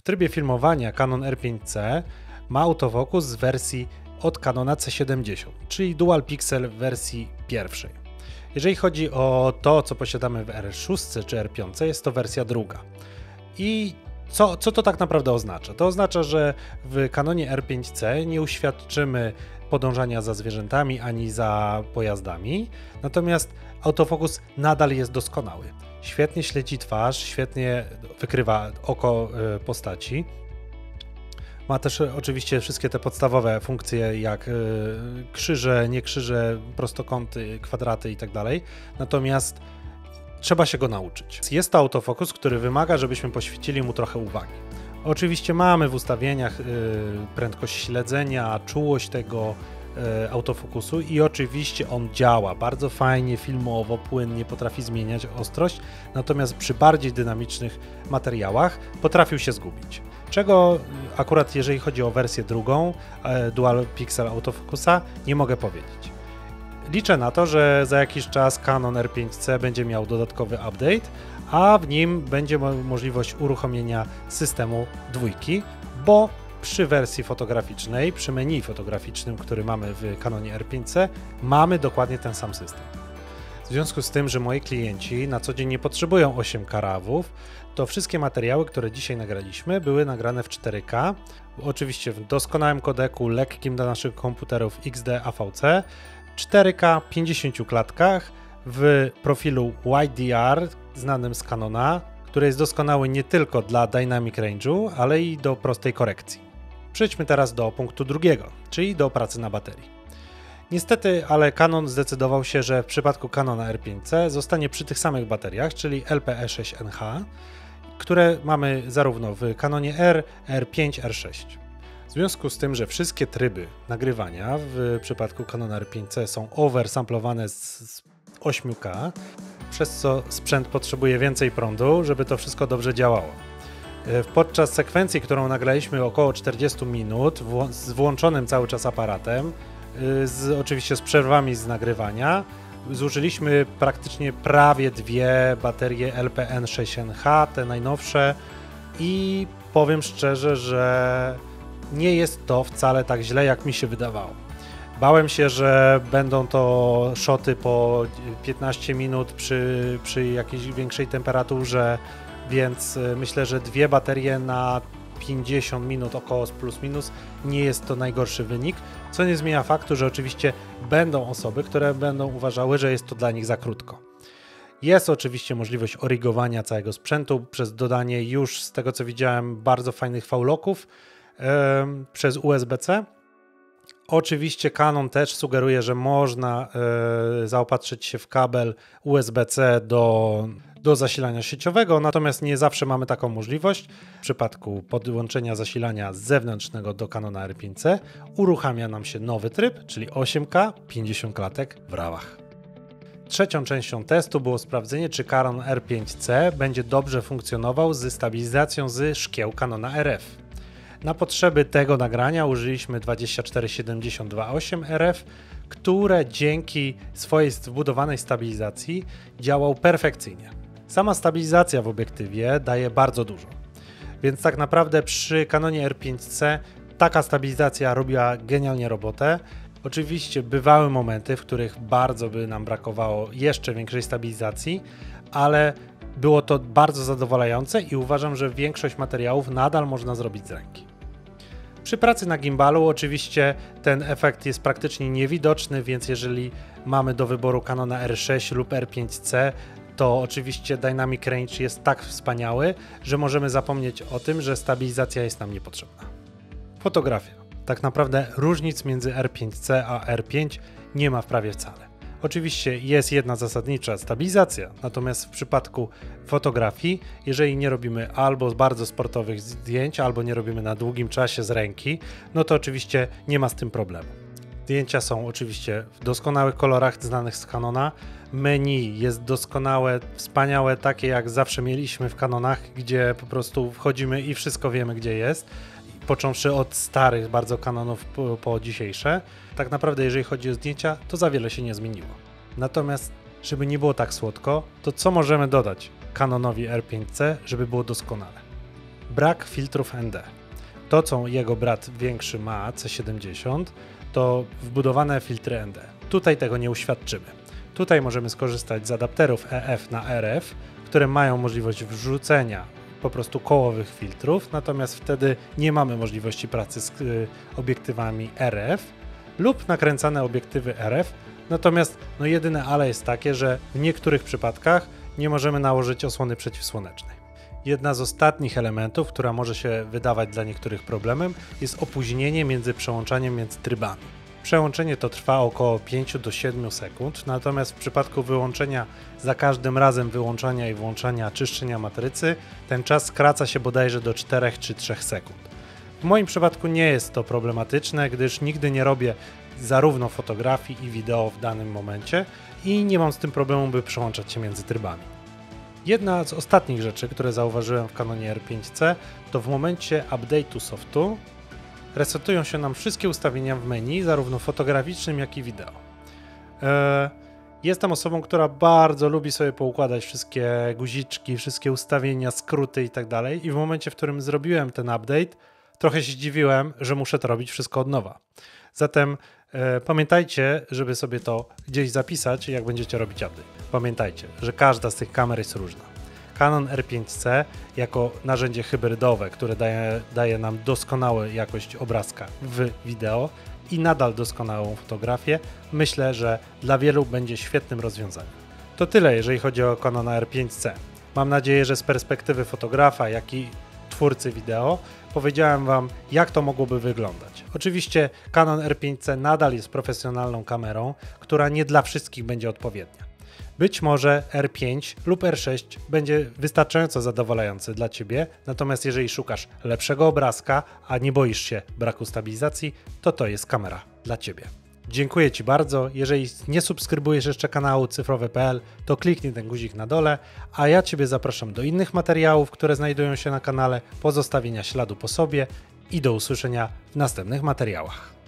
W trybie filmowania Canon R5C ma autofokus z wersji od Canona C70, czyli Dual Pixel w wersji pierwszej. Jeżeli chodzi o to, co posiadamy w R6 czy R5, jest to wersja druga. I co, co to tak naprawdę oznacza? To oznacza, że w kanonie R5C nie uświadczymy podążania za zwierzętami ani za pojazdami, natomiast autofokus nadal jest doskonały. Świetnie śledzi twarz, świetnie wykrywa oko e, postaci. Ma też e, oczywiście wszystkie te podstawowe funkcje, jak e, krzyże, nie krzyże, prostokąty, kwadraty itd. Tak natomiast trzeba się go nauczyć. Jest to autofokus, który wymaga, żebyśmy poświęcili mu trochę uwagi. Oczywiście mamy w ustawieniach prędkość śledzenia, czułość tego autofokusu i oczywiście on działa bardzo fajnie, filmowo, płynnie, potrafi zmieniać ostrość, natomiast przy bardziej dynamicznych materiałach potrafił się zgubić. Czego y, akurat jeżeli chodzi o wersję drugą Dual Pixel Autofocusa nie mogę powiedzieć. Liczę na to, że za jakiś czas Canon R5C będzie miał dodatkowy update, a w nim będzie możliwość uruchomienia systemu dwójki, bo przy wersji fotograficznej, przy menu fotograficznym, który mamy w Canonie R5C, mamy dokładnie ten sam system. W związku z tym, że moi klienci na co dzień nie potrzebują 8 karawów, to wszystkie materiały, które dzisiaj nagraliśmy, były nagrane w 4K. Oczywiście w doskonałym kodeku, lekkim dla naszych komputerów XD AVC, 4K 50 klatkach w profilu YDR znanym z Canona, który jest doskonały nie tylko dla Dynamic Range'u, ale i do prostej korekcji. Przejdźmy teraz do punktu drugiego, czyli do pracy na baterii. Niestety, ale Canon zdecydował się, że w przypadku Canona R5C zostanie przy tych samych bateriach, czyli LPE6NH, które mamy zarówno w Canonie R, R5, R6. W związku z tym, że wszystkie tryby nagrywania w przypadku Canon R5C są oversamplowane z 8K, przez co sprzęt potrzebuje więcej prądu, żeby to wszystko dobrze działało. E, podczas sekwencji, którą nagraliśmy około 40 minut, z włączonym cały czas aparatem, e, z, oczywiście z przerwami z nagrywania, zużyliśmy praktycznie prawie dwie baterie LPN6NH, te najnowsze i powiem szczerze, że nie jest to wcale tak źle, jak mi się wydawało. Bałem się, że będą to szoty po 15 minut przy, przy jakiejś większej temperaturze, więc y, myślę, że dwie baterie na 50 minut około plus minus nie jest to najgorszy wynik, co nie zmienia faktu, że oczywiście będą osoby, które będą uważały, że jest to dla nich za krótko. Jest oczywiście możliwość origowania całego sprzętu przez dodanie już z tego co widziałem bardzo fajnych fauloków przez USB-C. Oczywiście Canon też sugeruje, że można e, zaopatrzyć się w kabel USB-C do, do zasilania sieciowego, natomiast nie zawsze mamy taką możliwość. W przypadku podłączenia zasilania zewnętrznego do Canona R5C uruchamia nam się nowy tryb, czyli 8K 50 klatek w rawach. Trzecią częścią testu było sprawdzenie, czy Canon R5C będzie dobrze funkcjonował z stabilizacją z szkieł Canona RF. Na potrzeby tego nagrania użyliśmy 24728 RF, które dzięki swojej wbudowanej stabilizacji działał perfekcyjnie. Sama stabilizacja w obiektywie daje bardzo dużo. Więc tak naprawdę przy Canonie R5C taka stabilizacja robiła genialnie robotę. Oczywiście bywały momenty, w których bardzo by nam brakowało jeszcze większej stabilizacji, ale było to bardzo zadowalające i uważam, że większość materiałów nadal można zrobić z ręki. Przy pracy na gimbalu oczywiście ten efekt jest praktycznie niewidoczny, więc jeżeli mamy do wyboru Canona R6 lub R5C, to oczywiście Dynamic Range jest tak wspaniały, że możemy zapomnieć o tym, że stabilizacja jest nam niepotrzebna. Fotografia. Tak naprawdę różnic między R5C a R5 nie ma w prawie wcale. Oczywiście jest jedna zasadnicza stabilizacja, natomiast w przypadku fotografii, jeżeli nie robimy albo bardzo sportowych zdjęć, albo nie robimy na długim czasie z ręki, no to oczywiście nie ma z tym problemu. Zdjęcia są oczywiście w doskonałych kolorach znanych z Canona. Menu jest doskonałe, wspaniałe, takie jak zawsze mieliśmy w Canonach, gdzie po prostu wchodzimy i wszystko wiemy, gdzie jest począwszy od starych bardzo kanonów po, dzisiejsze. Tak naprawdę, jeżeli chodzi o zdjęcia, to za wiele się nie zmieniło. Natomiast, żeby nie było tak słodko, to co możemy dodać Canonowi R5C, żeby było doskonale? brak filtrów ND. To, co jego brat większy ma, C70, to wbudowane filtry ND. Tutaj tego nie uświadczymy. Tutaj możemy skorzystać z adapterów EF na RF, które mają możliwość wrzucenia po prostu kołowych filtrów, natomiast wtedy nie mamy możliwości pracy z y, obiektywami RF lub nakręcane obiektywy RF. Natomiast no jedyne ale jest takie, że w niektórych przypadkach nie możemy nałożyć osłony przeciwsłonecznej. Jedna z ostatnich elementów, która może się wydawać dla niektórych problemem, jest opóźnienie między przełączaniem między trybami. Przełączenie to trwa około 5 do 7 sekund, natomiast w przypadku wyłączenia za każdym razem wyłączania i włączania czyszczenia matrycy, ten czas skraca się bodajże do 4 czy 3 sekund. W moim przypadku nie jest to problematyczne, gdyż nigdy nie robię zarówno fotografii i wideo w danym momencie i nie mam z tym problemu, by przełączać się między trybami. Jedna z ostatnich rzeczy, które zauważyłem w Canonie R5C, to w momencie update'u softu resetują się nam wszystkie ustawienia w menu, zarówno fotograficznym, jak i wideo. E, jestem osobą, która bardzo lubi sobie poukładać wszystkie guziczki, wszystkie ustawienia, skróty i tak. I w momencie, w którym zrobiłem ten update, trochę się zdziwiłem, że muszę to robić wszystko od nowa. Zatem e, pamiętajcie, żeby sobie to gdzieś zapisać, jak będziecie robić update. Pamiętajcie, że każda z tych kamer jest różna. Canon R5C jako narzędzie hybrydowe, które daje, daje nam doskonałą jakość obrazka w wideo i nadal doskonałą fotografię, myślę, że dla wielu będzie świetnym rozwiązaniem. To tyle, jeżeli chodzi o Canon R5C. Mam nadzieję, że z perspektywy fotografa, jak i twórcy wideo, powiedziałem Wam, jak to mogłoby wyglądać. Oczywiście Canon R5C nadal jest profesjonalną kamerą, która nie dla wszystkich będzie odpowiednia. Być może R5 lub R6 będzie wystarczająco zadowalający dla Ciebie, natomiast jeżeli szukasz lepszego obrazka, a nie boisz się braku stabilizacji, to to jest kamera dla Ciebie. Dziękuję Ci bardzo. Jeżeli nie subskrybujesz jeszcze kanału cyfrowy.pl, to kliknij ten guzik na dole, a ja Ciebie zapraszam do innych materiałów, które znajdują się na kanale, pozostawienia śladu po sobie i do usłyszenia w następnych materiałach.